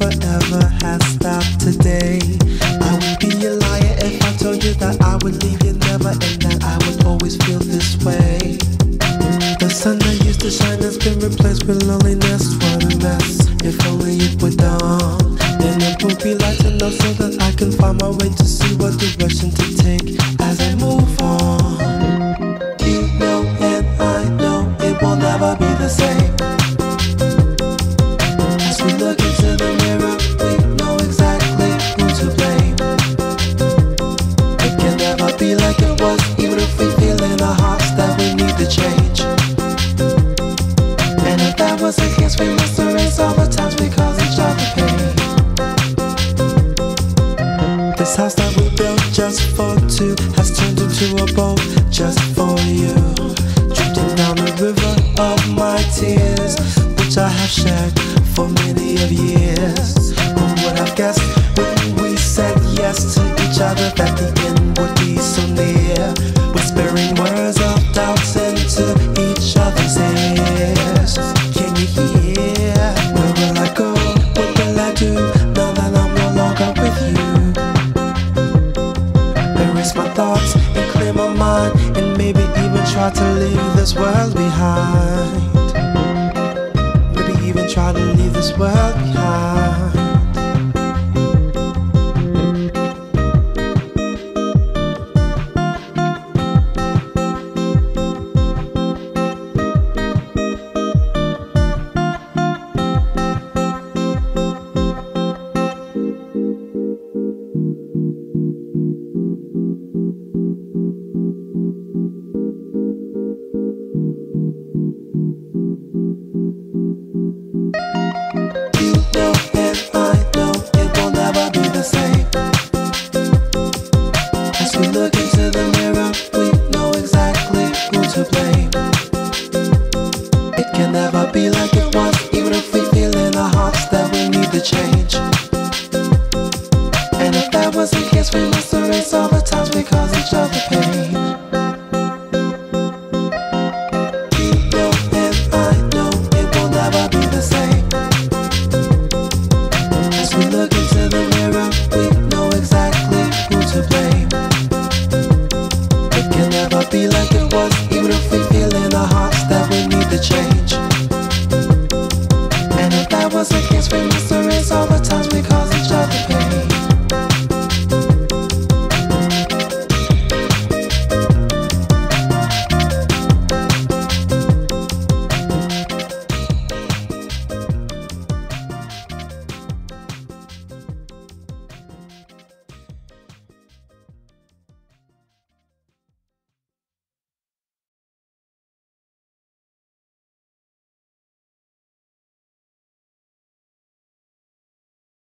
ever has stopped today. I would be a liar if I told you that I would leave you never and that I would always feel this way. The sun that used to shine has been replaced with loneliness. What a mess. If only it were dawn. Then it would be light enough so that I can find my way to see what direction to take other that the end would be so near? Whispering words of doubts into each other's ears. Can you hear? Where will I go? What will I do now that I'm no longer with you? erase my thoughts and clear my mind and maybe even try to leave this world behind maybe even try to leave this world the mirror, be like it was Even if we feel in our hearts that we need to change. And if that was the case, we must erase all the times we